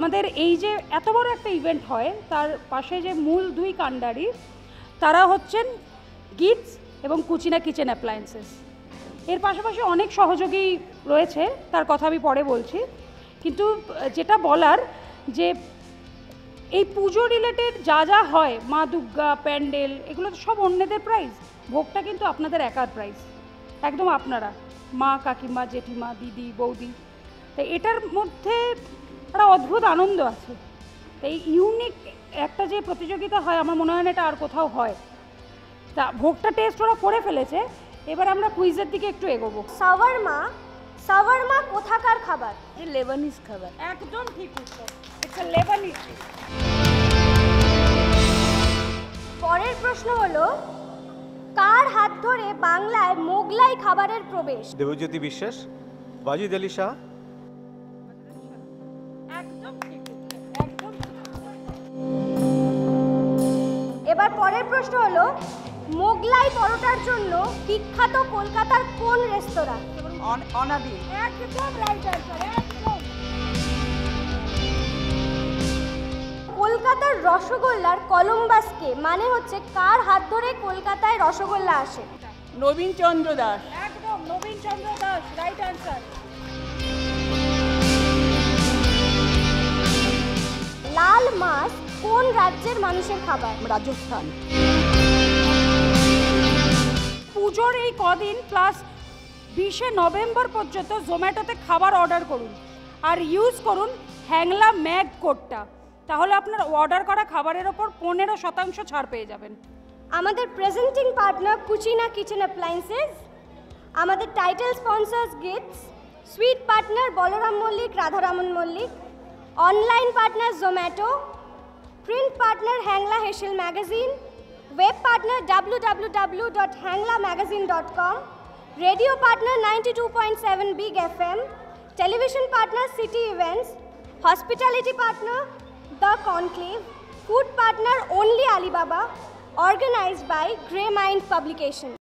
আমাদের এই যে এত বড় একটা ইভেন্ট হয়, তার পাশে যে মূল দুই কাণ্ডারি, তারা হচ্ছেন গিটস এবং কুচিনা কিচেন অ্যাপ্লায়েন্সেস। এর পাশাপাশি অনেক সহযোগী রয়েছে, তার কথা আমি পরে বলছি। কিন্তু যেটা বলার যে এই পুজো রিলেটেড যা যা হয়, মা দুর্গা, প্যান্ডেল, এগুলো তো সব অন্যদের প্রাইস ভোগটা কিন্তু আপনাদের একার প্রাইস একদম আপনারা, মা, কাকিমা, জেঠিমা, দিদি, বৌদি। তো এটার মধ্যে একটা অদ্ভুত আনন্দ আছে। এই ইউনিক একটা যে প্রতিযোগিতা হয় আমার মনে হয় না এটা আর কোথাও হয়। তা ভোগটা টেস্ট ওরা করে ফেলেছে। এবার আমরা কুইজের দিকে একটু এগোবো। সাওয়ারমা সাওয়ারমা কোথাকার খাবার? লেবানিজ খাবার। একদম ঠিক উত্তর। ইটস লেবানিজ পরের প্রশ্ন হলো কার হাত ধরে বাংলায় মোগলাই খাবারের প্রবেশ? দেবজ্যোতি বিশ্বাস বাজিদ আলী শাহ এবার পরের প্রশ্ন হলো মোগলাই পরোটার জন্য বিখ্যাত কলকাতার কোন রেস্তোরাঁ? অনাদি। একদম রাইট একদম। কলকাতার রসগোল্লার কলম্বাসকে মানে হচ্ছে কার হাত ধরে কলকাতায় রসগোল্লা আসে? নবীন চন্দ্র দাস। একদম নবীন চন্দ্র দাস রাইট অ্যান্সার মাছ কোন রাজ্যের মানুষের খাবার? রাজস্থান। পুজোর এই কদিন প্লাস বিশে নভেম্বর পর্যন্ত জোম্যাটোতে খাবার অর্ডার করুন। আর ইউজ করুন হ্যাংলা ম্যাগ কোডটা তাহলে আপনার অর্ডার করা খাবারের ওপর পনেরো শতাংশ ছাড় পেয়ে যাবেন। আমাদের presenting partner Kutchina kitchen appliances আমাদের title sponsors gifts sweet partner Balaram Mallick Radharaman Mallick online partner Zomato print partner Hangla Heschel Magazine, web partner www.hanglamagazine.com, radio partner 92.7 Big FM, television partner City Events, hospitality partner The Conclave, food partner only Alibaba, organized by Grey Mind Publication.